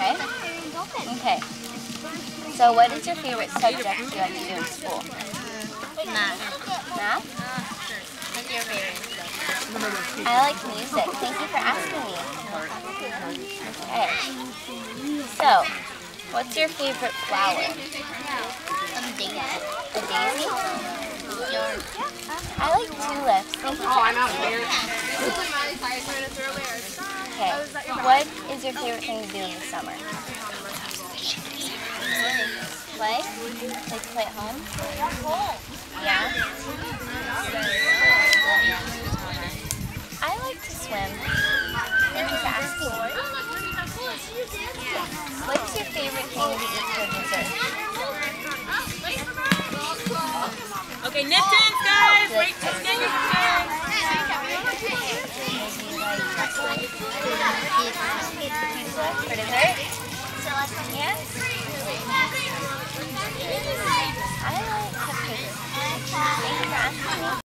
Okay? Okay. So what is your favorite subject you like to do in school? Math. Math? What's your favorite? I like music. Thank you for asking me. Okay. So, what's your favorite flower? A daisy. A daisy? Your I like tulips. Thank you oh, for asking Okay. What is your favorite thing to do in the summer? Play? Like play at home? Yeah? I like to swim. Thank you for asking. What's your favorite thing to eat for dessert? Okay, nip tunes, guys. Wait, Pretty it hurt? So last one, yes?